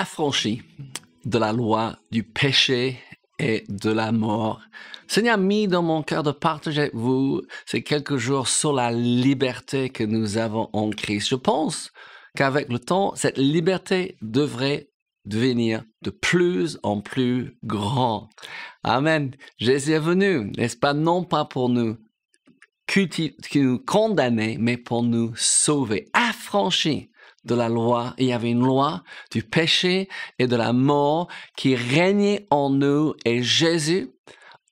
affranchi de la loi du péché et de la mort. Seigneur mis dans mon cœur de partager avec vous ces quelques jours sur la liberté que nous avons en Christ. Je pense qu'avec le temps, cette liberté devrait devenir de plus en plus grand. Amen. Jésus est venu, n'est-ce pas, non pas pour nous nous condamner, mais pour nous sauver, affranchis de la loi. Il y avait une loi du péché et de la mort qui régnait en nous et Jésus,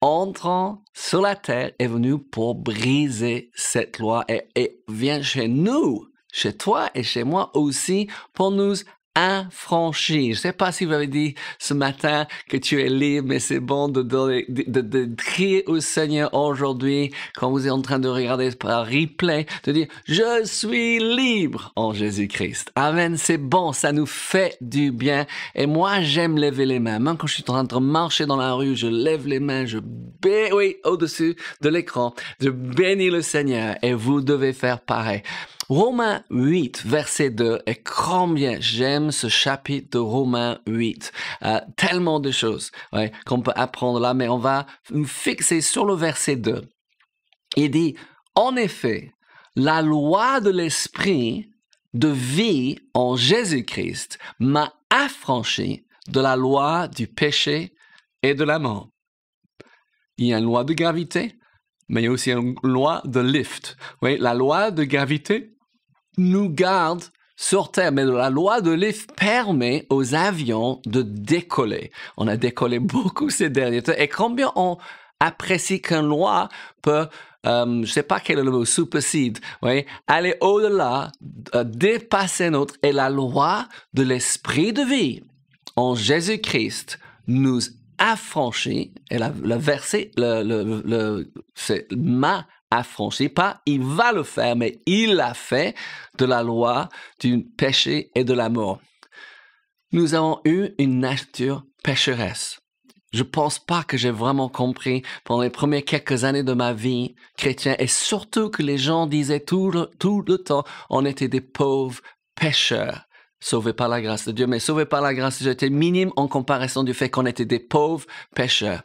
entrant sur la terre, est venu pour briser cette loi et, et vient chez nous, chez toi et chez moi aussi pour nous infranchi. Je sais pas si vous avez dit ce matin que tu es libre, mais c'est bon de, de, crier au Seigneur aujourd'hui quand vous êtes en train de regarder par replay, de dire je suis libre en Jésus-Christ. Amen. C'est bon, ça nous fait du bien. Et moi, j'aime lever les mains. Même quand je suis en train de marcher dans la rue, je lève les mains, je bénis, oui, au-dessus de l'écran, je bénis le Seigneur et vous devez faire pareil. Romains 8, verset 2, et combien j'aime ce chapitre de Romains 8. Euh, tellement de choses qu'on peut apprendre là, mais on va nous fixer sur le verset 2. Il dit, en effet, la loi de l'esprit de vie en Jésus-Christ m'a affranchi de la loi du péché et de la mort. Il y a une loi de gravité, mais il y a aussi une loi de lift. Oui, la loi de gravité, nous garde sur Terre, mais la loi de lift permet aux avions de décoller. On a décollé beaucoup ces derniers temps. Et combien on apprécie qu'une loi peut, euh, je sais pas quel est le mot, supersede, oui, aller au-delà, euh, dépasser notre, et la loi de l'esprit de vie en Jésus-Christ nous affranchit, et la, le verset, le, le, le c'est ma affranchi, pas il va le faire, mais il l'a fait de la loi, du péché et de la mort. Nous avons eu une nature pécheresse. Je pense pas que j'ai vraiment compris pendant les premières quelques années de ma vie chrétienne et surtout que les gens disaient tout le, tout le temps, on était des pauvres pécheurs sauvés par la grâce de Dieu, mais sauvés par la grâce était minime en comparaison du fait qu'on était des pauvres pécheurs.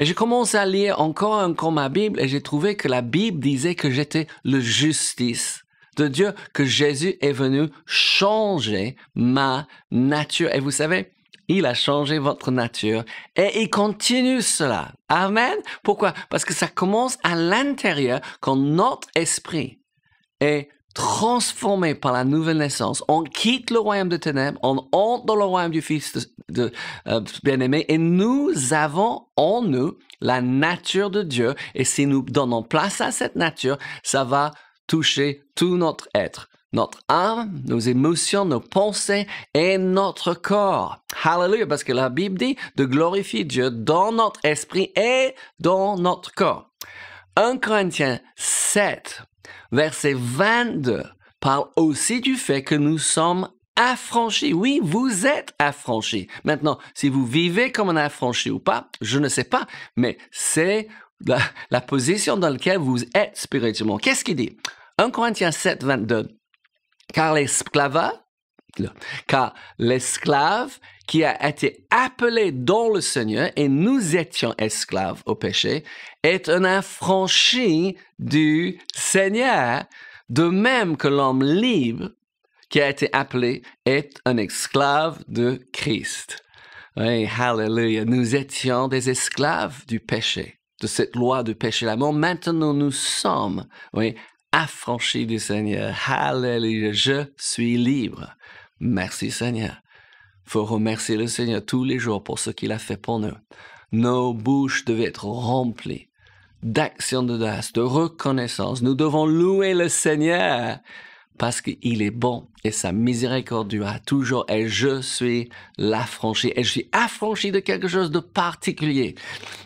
Et j'ai commencé à lire encore encore ma Bible et j'ai trouvé que la Bible disait que j'étais le justice de Dieu, que Jésus est venu changer ma nature. Et vous savez, il a changé votre nature et il continue cela. Amen. Pourquoi? Parce que ça commence à l'intérieur quand notre esprit est transformé par la nouvelle naissance, on quitte le royaume de ténèbres, on entre dans le royaume du Fils de, euh, bien-aimé, et nous avons en nous la nature de Dieu, et si nous donnons place à cette nature, ça va toucher tout notre être, notre âme, nos émotions, nos pensées et notre corps. Hallelujah, parce que la Bible dit de glorifier Dieu dans notre esprit et dans notre corps. 1 Corinthiens 7, verset 22 parle aussi du fait que nous sommes affranchis. Oui, vous êtes affranchis. Maintenant, si vous vivez comme un affranchi ou pas, je ne sais pas, mais c'est la, position dans laquelle vous êtes spirituellement. Qu'est-ce qu'il dit? 1 Corinthiens 7, 22. Car l'esclavage, car l'esclave qui a été appelé dans le Seigneur et nous étions esclaves au péché est un affranchi du Seigneur, de même que l'homme libre qui a été appelé est un esclave de Christ. Oui, hallelujah. Nous étions des esclaves du péché, de cette loi du péché la mort. Maintenant, nous sommes, oui, affranchis du Seigneur. Hallelujah. Je suis libre. Merci Seigneur. Faut remercier le Seigneur tous les jours pour ce qu'il a fait pour nous. Nos bouches devaient être remplies d'action de grâce, de reconnaissance. Nous devons louer le Seigneur parce qu'il est bon et sa miséricorde a toujours et je suis l'affranchi et je suis affranchi de quelque chose de particulier.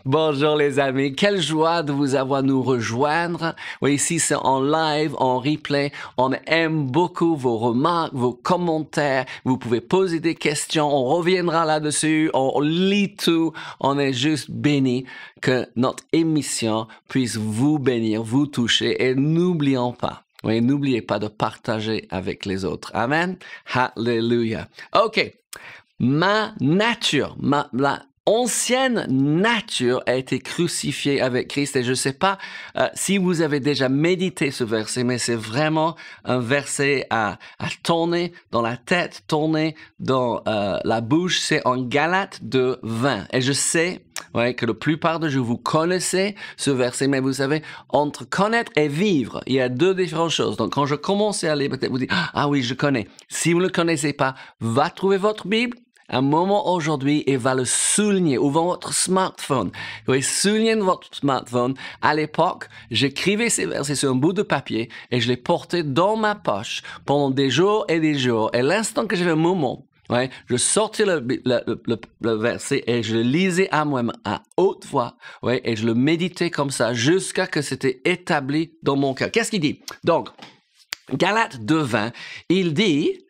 Bonjour les amis, quelle joie de vous avoir nous rejoindre. Oui, ici c'est en live, en replay. On aime beaucoup vos remarques, vos commentaires. Vous pouvez poser des questions, on reviendra là-dessus, on lit tout. On est juste béni que notre émission puisse vous bénir, vous toucher et n'oublions pas oui, n'oubliez pas de partager avec les autres. Amen. Hallelujah. OK. ma nature, ma, la ancienne nature a été crucifiée avec Christ. Et je ne sais pas euh, si vous avez déjà médité ce verset, mais c'est vraiment un verset à, à tourner dans la tête, tourner dans euh, la bouche. C'est en Galate de 20. Et je sais ouais, que la plupart de vous, vous connaissez ce verset, mais vous savez, entre connaître et vivre, il y a deux différentes choses. Donc quand je commençais à lire, peut-être vous dites, ah oui, je connais. Si vous ne le connaissez pas, va trouver votre Bible, un moment aujourd'hui et va le souligner ou votre smartphone. Vous pouvez souligner votre smartphone. À l'époque, j'écrivais ces versets sur un bout de papier et je les portais dans ma poche pendant des jours et des jours. Et l'instant que j'avais un moment, Ouais, je sortais le, le, verset et je le lisais à moi-même à haute voix, ouais, et je le méditais comme ça jusqu'à que c'était établi dans mon cœur. Qu'est-ce qu'il dit? Donc, Galate 2.20, il dit,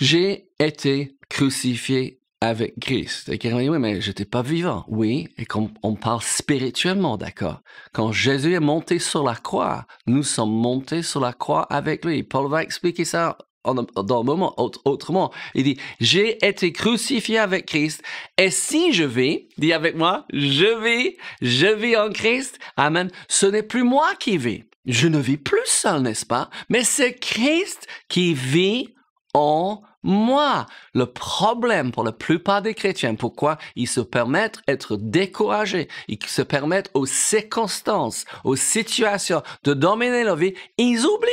j'ai été crucifié avec Christ. Et dit, oui, mais j'étais pas vivant. Oui, et quand on parle spirituellement, d'accord. Quand Jésus est monté sur la croix, nous sommes montés sur la croix avec lui. Paul va expliquer ça dans le moment autrement. Il dit, j'ai été crucifié avec Christ. Et si je vis, dis avec moi, je vis, je vis en Christ. Amen. Ce n'est plus moi qui vis. Je ne vis plus seul, n'est-ce pas? Mais c'est Christ qui vit en moi. Le problème pour la plupart des chrétiens, pourquoi? Ils se permettent d'être découragés, ils se permettent aux circonstances, aux situations de dominer leur vie, ils oublient.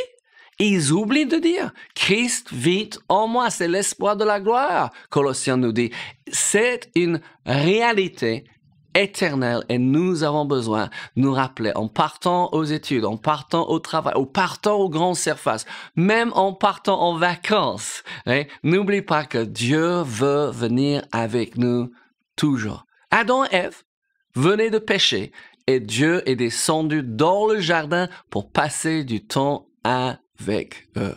Ils oublient de dire, Christ vit en moi, c'est l'espoir de la gloire, Colossiens nous dit. C'est une réalité éternel et nous avons besoin de nous rappeler en partant aux études, en partant au travail, en partant aux grandes surfaces, même en partant en vacances. Hein, n'oublie pas que Dieu veut venir avec nous toujours. Adam et Ève venaient de pécher et Dieu est descendu dans le jardin pour passer du temps avec eux.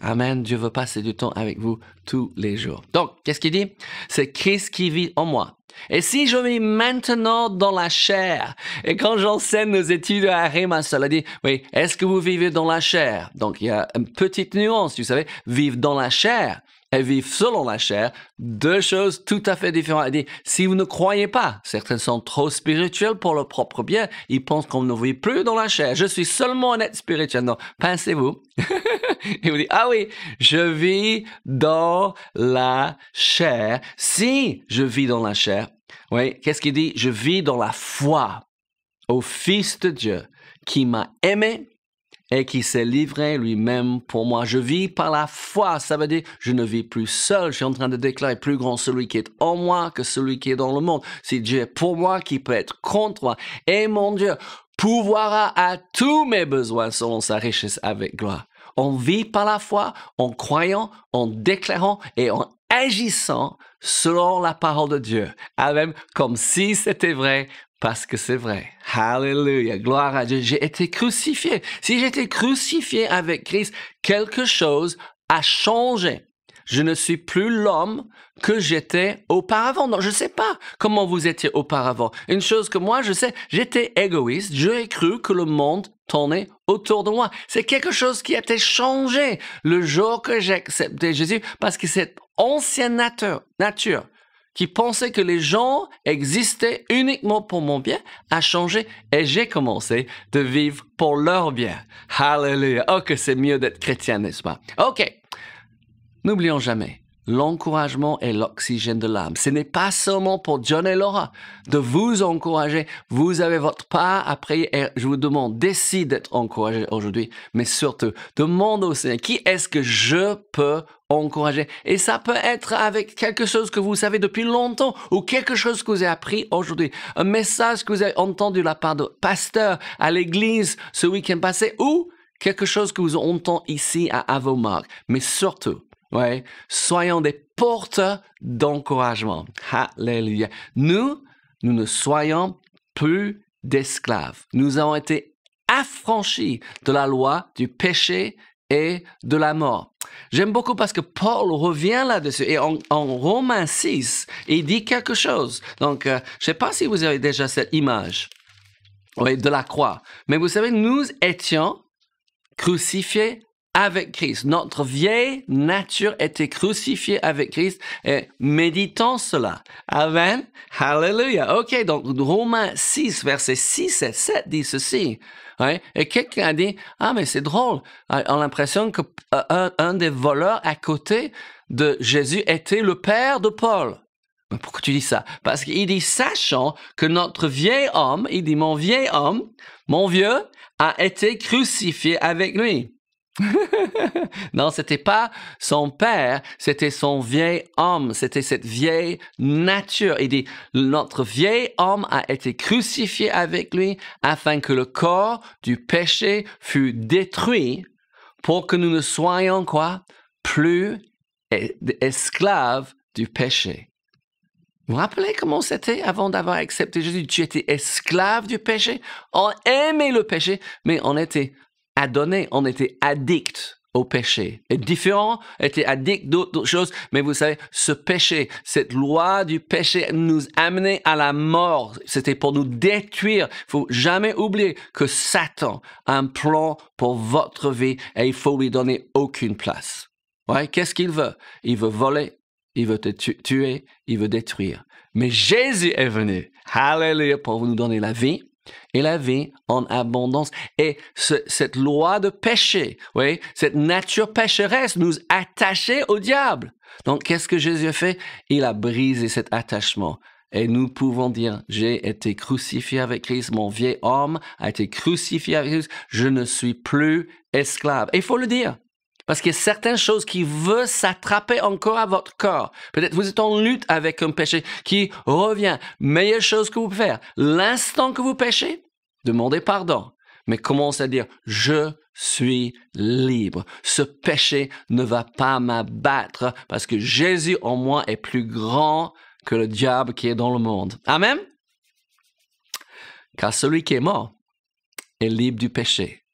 Amen. Dieu veut passer du temps avec vous tous les jours. Donc, qu'est-ce qu'il dit? C'est Christ qui vit en moi. Et si je vis maintenant dans la chair, et quand j'enseigne nos études à Réma, cela dit, oui, est-ce que vous vivez dans la chair? Donc, il y a une petite nuance, vous savez, vivre dans la chair et vivre selon la chair, deux choses tout à fait différentes. Il dit, si vous ne croyez pas, certains sont trop spirituels pour leur propre bien, ils pensent qu'on ne vit plus dans la chair. Je suis seulement un être spirituel. Non, pensez-vous? Il vous dit, ah oui, je vis dans la chair. Si je vis dans la chair, oui, qu'est-ce qu'il dit? Je vis dans la foi au Fils de Dieu qui m'a aimé et qui s'est livré lui-même pour moi. Je vis par la foi. Ça veut dire, je ne vis plus seul. Je suis en train de déclarer plus grand celui qui est en moi que celui qui est dans le monde. C'est Dieu pour moi qui peut être contre moi. Et mon Dieu pouvoira à tous mes besoins selon sa richesse avec gloire. On vit par la foi, en croyant, en déclarant et en agissant selon la parole de Dieu. Amen. Comme si c'était vrai parce que c'est vrai. Hallelujah. Gloire à Dieu. J'ai été crucifié. Si j'étais crucifié avec Christ, quelque chose a changé. Je ne suis plus l'homme que j'étais auparavant. Non, je ne sais pas comment vous étiez auparavant. Une chose que moi, je sais, j'étais égoïste. J'ai cru que le monde tournait autour de moi. C'est quelque chose qui a été changé le jour que j'ai accepté Jésus parce que cette ancienne nature, nature qui pensait que les gens existaient uniquement pour mon bien a changé et j'ai commencé de vivre pour leur bien. Hallelujah. Oh, que c'est mieux d'être chrétien, n'est-ce pas? OK. N'oublions jamais, l'encouragement est l'oxygène de l'âme. Ce n'est pas seulement pour John et Laura de vous encourager. Vous avez votre part prier et je vous demande, décide d'être encouragé aujourd'hui, mais surtout, demande au Seigneur, qui est-ce que je peux encourager? Et ça peut être avec quelque chose que vous savez depuis longtemps ou quelque chose que vous avez appris aujourd'hui, un message que vous avez entendu de la part de pasteur à l'église ce week-end passé ou quelque chose que vous entendez ici à Avomark. Mais surtout, Ouais. Soyons des porteurs d'encouragement. Alléluia. Nous, nous ne soyons plus d'esclaves. Nous avons été affranchis de la loi, du péché et de la mort. J'aime beaucoup parce que Paul revient là-dessus. Et en, Romains 6, il dit quelque chose. Donc, euh, je ne sais pas si vous avez déjà cette image de la croix. Mais vous savez, nous étions crucifiés avec Christ. Notre vieille nature était crucifiée avec Christ et méditons cela. Amen. Hallelujah. OK, donc Romains 6, versets 6 et 7 dit ceci. Et quelqu'un a dit, ah mais c'est drôle, on a l'impression que euh, un, des voleurs à côté de Jésus était le père de Paul. Mais pourquoi tu dis ça? Parce qu'il dit, sachant que notre vieil homme, il dit, mon vieil homme, mon vieux, a été crucifié avec lui. non, c'était pas son père, c'était son vieil homme, c'était cette vieille nature. Il dit, notre vieil homme a été crucifié avec lui afin que le corps du péché fût détruit pour que nous ne soyons quoi? Plus esclaves du péché. Vous vous rappelez comment c'était avant d'avoir accepté Jésus? Tu étais esclave du péché? On aimait le péché, mais on était adonné, on était addict au péché. Et différents étaient addicts d'autres choses, mais vous savez, ce péché, cette loi du péché nous amenait à la mort. C'était pour nous détruire. Il faut jamais oublier que Satan a un plan pour votre vie et il faut lui donner aucune place. Ouais, qu'est-ce qu'il veut? Il veut voler, il veut te tuer, il veut détruire. Mais Jésus est venu, hallelujah, pour nous donner la vie et la vie en abondance. Et cette loi de péché, oui, cette nature pécheresse nous attachait au diable. Donc, qu'est-ce que Jésus a fait? Il a brisé cet attachement. Et nous pouvons dire, j'ai été crucifié avec Christ, mon vieil homme a été crucifié avec Christ, je ne suis plus esclave. Et il faut le dire. Parce qu'il y a certaines choses qui veulent s'attraper encore à votre corps. Peut-être vous êtes en lutte avec un péché qui revient. Meilleure chose que vous pouvez faire, l'instant que vous péchez, demandez pardon. Mais commencez à dire, je suis libre. Ce péché ne va pas m'abattre parce que Jésus en moi est plus grand que le diable qui est dans le monde. Amen? Car celui qui est mort est libre du péché.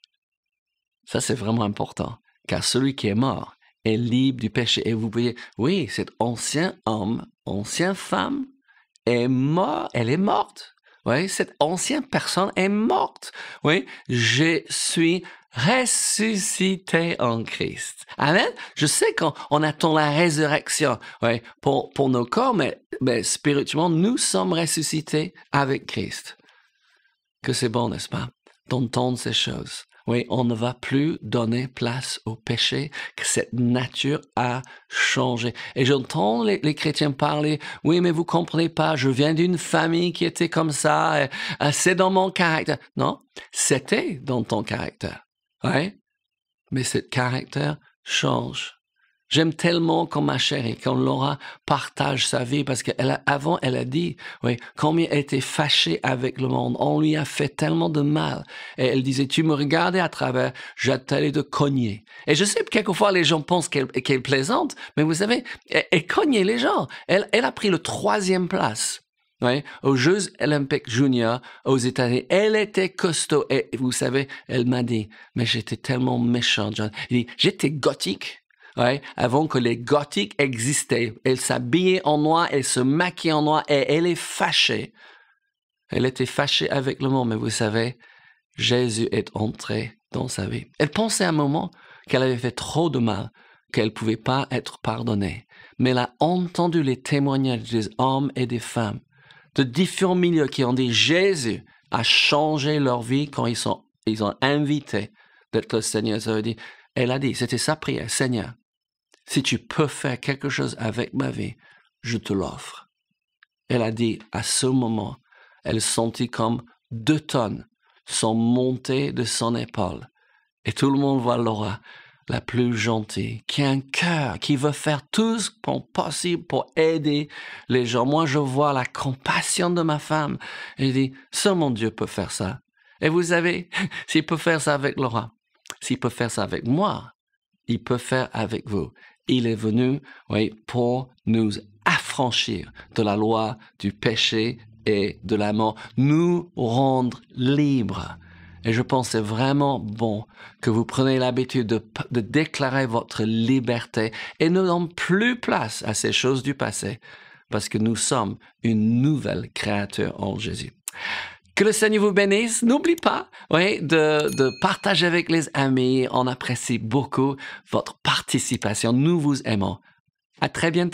Ça, c'est vraiment important car celui qui est mort est libre du péché. Et vous voyez, oui, cet ancien homme, ancienne femme, est mort, elle est morte. Oui, cette ancienne personne est morte. Oui, je suis ressuscité en Christ. Amen. Je sais qu'on attend la résurrection oui, pour, pour nos corps, mais, mais spirituellement, nous sommes ressuscités avec Christ. Que c'est bon, n'est-ce pas, d'entendre ces choses. Oui, on ne va plus donner place au péché, que cette nature a changé. Et j'entends les, chrétiens parler, oui, mais vous comprenez pas, je viens d'une famille qui était comme ça, c'est dans mon caractère. Non, c'était dans ton caractère. Oui, mais ce caractère change. J'aime tellement quand ma chérie, quand Laura partage sa vie, parce qu'avant, elle, elle a dit, oui, combien elle était fâchée avec le monde. On lui a fait tellement de mal. Et elle disait, tu me regardais à travers, j'attendais de cogner. Et je sais que quelquefois les gens pensent qu'elle plaisante, mais vous savez, elle, cognait les gens. Elle, elle a pris le troisième place. Oui, aux Jeux olympiques juniors aux États-Unis. Elle était costaud. Et vous savez, elle m'a dit, mais j'étais tellement méchante. J'étais gothique avant que les gothiques existaient. Elle s'habillait en noir, elle se maquillait en noir et elle est fâchée. Elle était fâchée avec le monde, mais vous savez, Jésus est entré dans sa vie. Elle pensait à un moment qu'elle avait fait trop de mal, qu'elle ne pouvait pas être pardonnée. Mais elle a entendu les témoignages des hommes et des femmes de différents milieux qui ont dit Jésus a changé leur vie quand ils sont ils ont invité d'être le Seigneur. elle a dit, c'était sa prière, Seigneur, si tu peux faire quelque chose avec ma vie, je te l'offre. Elle a dit, à ce moment, elle sentit comme deux tonnes sont montées de son épaule. Et tout le monde voit Laura, la plus gentille, qui a un cœur, qui veut faire tout ce possible pour aider les gens. Moi, je vois la compassion de ma femme. Et dit, seul mon Dieu peut faire ça. Et vous savez, s'il peut faire ça avec Laura, s'il peut faire ça avec moi, il peut faire avec vous il est venu oui, pour nous affranchir de la loi du péché et de la mort, nous rendre libres. Et je pense c'est vraiment bon que vous preniez l'habitude de, de, déclarer votre liberté et ne donnez plus place à ces choses du passé, parce que nous sommes une nouvelle créature en Jésus. Que le Seigneur vous bénisse. N'oublie pas de, de partager avec les amis. On apprécie beaucoup votre participation. Nous vous aimons. À très bientôt.